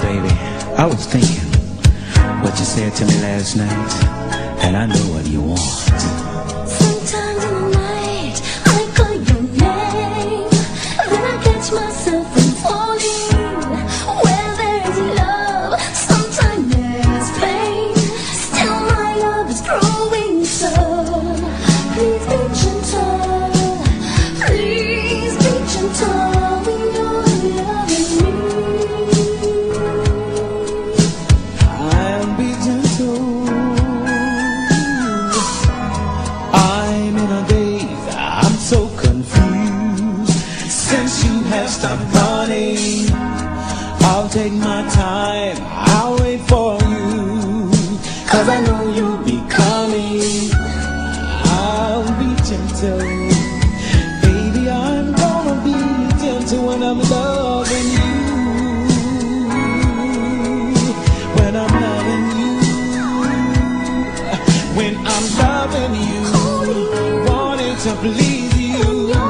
Baby? I was thinking what you said to me last night, and I know what you want. stop running. I'll take my time, I'll wait for you. Cause I know you'll be coming. I'll be gentle. Baby, I'm gonna be gentle when I'm loving you. When I'm loving you. When I'm loving you. Wanting to please you.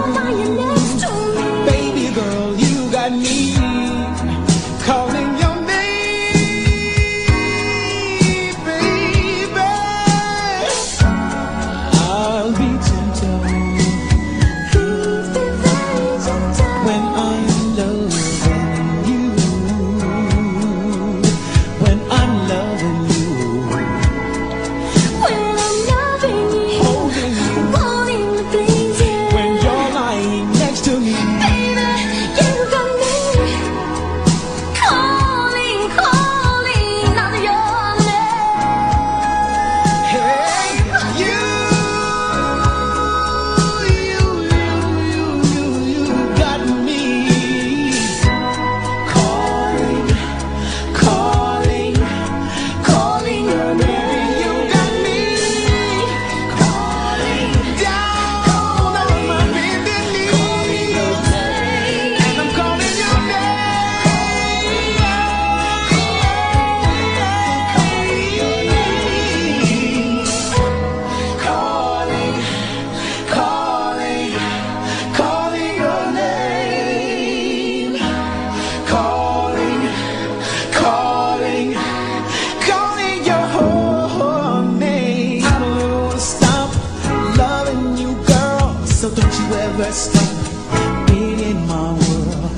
best time being in my world.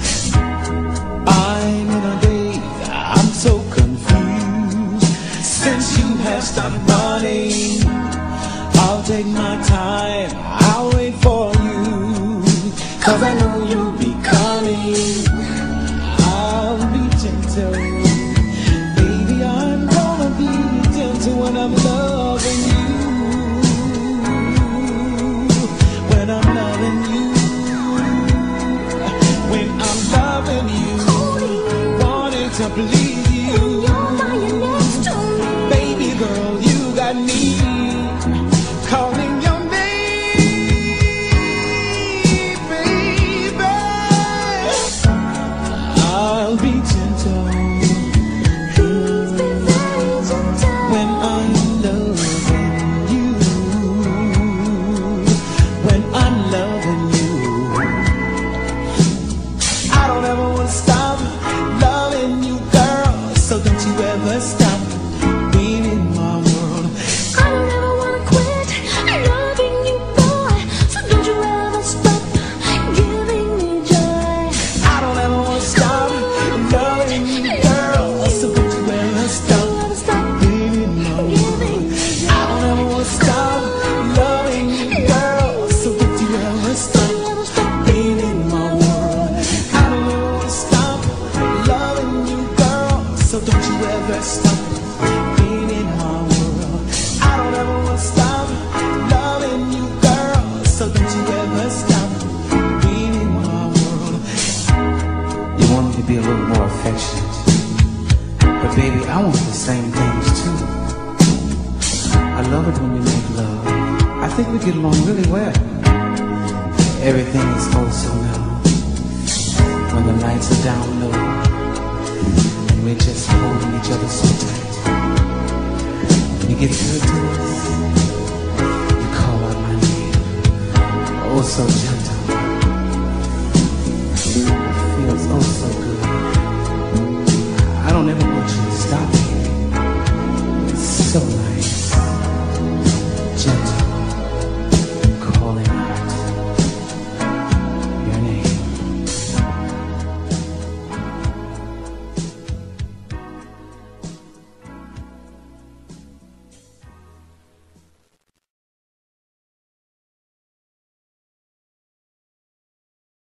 I'm in a daze, I'm so confused. Since you have stopped running, I'll take my time, I'll wait for you. Cause I know you'll be believe same things too. I love it when we make love. I think we get along really well. Everything is wholesome now. When the lights are down low, and we're just holding each other so tight. When you get through to us, you call out my name. Oh, so gentle. It feels oh so good. I don't ever want you to stop. So nice.